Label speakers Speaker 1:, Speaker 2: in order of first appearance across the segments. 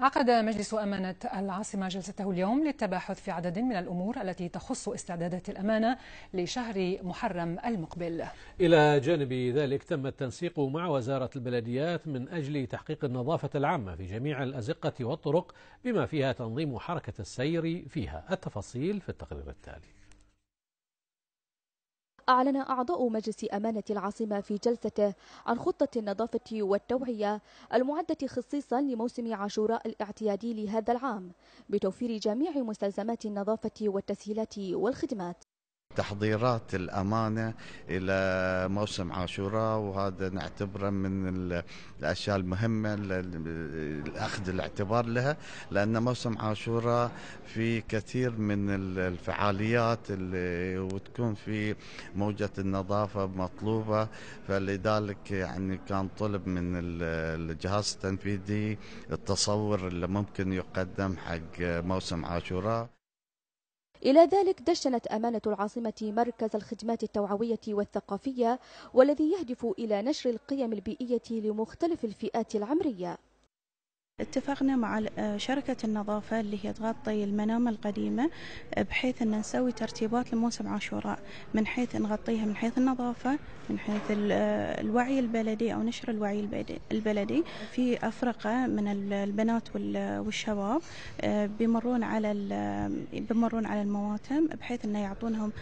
Speaker 1: عقد مجلس أمانة العاصمة جلسته اليوم للتباحث في عدد من الأمور التي تخص استعدادات الأمانة لشهر محرم المقبل.
Speaker 2: إلى جانب ذلك تم التنسيق مع وزارة البلديات من أجل تحقيق النظافة العامة في جميع الأزقة والطرق بما فيها تنظيم حركة السير فيها. التفاصيل في التقرير التالي.
Speaker 3: أعلن أعضاء مجلس أمانة العاصمة في جلسته عن خطة النظافة والتوعية المعدة خصيصا لموسم عاشوراء الاعتيادي لهذا العام بتوفير جميع مستلزمات النظافة والتسهيلات والخدمات.
Speaker 4: تحضيرات الأمانة إلى موسم عاشوراء وهذا نعتبره من الأشياء المهمة الأخذ الاعتبار لها لأن موسم عاشوراء في كثير من الفعاليات اللي وتكون في موجة النظافة مطلوبة. فلذلك يعني كان طلب من الجهاز التنفيذي التصور اللي ممكن يقدم حق موسم عاشوراء.
Speaker 3: إلى ذلك دشنت أمانة العاصمة مركز الخدمات التوعوية والثقافية والذي يهدف إلى نشر القيم البيئية لمختلف الفئات العمرية.
Speaker 5: اتفقنا مع شركة النظافة اللي هي تغطي المنامة القديمة بحيث أن نسوي ترتيبات لموسم عاشوراء من حيث نغطيها من حيث النظافة من حيث الوعي البلدي أو نشر الوعي البلدي في أفرقة من البنات والشباب بيمرون على بيمرون على المواتم بحيث أنه يعطونهم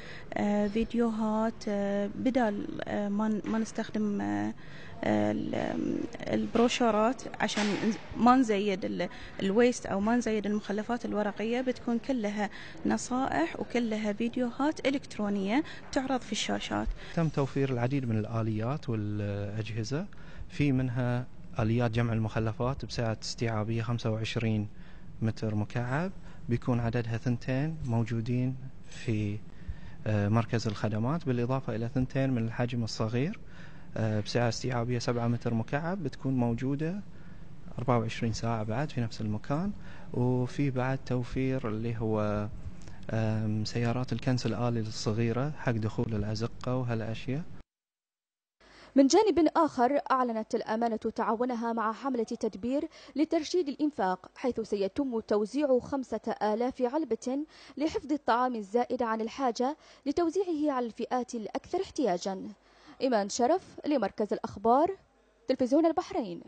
Speaker 5: فيديوهات بدل ما نستخدم البروشورات عشان ما نزيد الويست أو ما نزيد المخلفات الورقية بتكون كلها نصائح وكلها فيديوهات إلكترونية تعرض في الشاشات.
Speaker 6: تم توفير العديد من الآليات والأجهزة في منها آليات جمع المخلفات بسعة استيعابية 25 متر مكعب بيكون عددها ثنتين موجودين في آه، مركز الخدمات بالإضافة إلى ثنتين من الحجم الصغير آه، بسعة استيعابية 7 متر مكعب بتكون موجودة 24 ساعة بعد في نفس المكان وفي بعد توفير اللي هو سيارات الكنس الآلي الصغيرة حق دخول الأزقة وهالأشياء
Speaker 3: من جانب آخر أعلنت الأمانة تعاونها مع حملة تدبير لترشيد الإنفاق حيث سيتم توزيع خمسة آلاف علبة لحفظ الطعام الزائد عن الحاجة لتوزيعه على الفئات الأكثر احتياجاً. إيمان شرف لمركز الأخبار تلفزيون البحرين.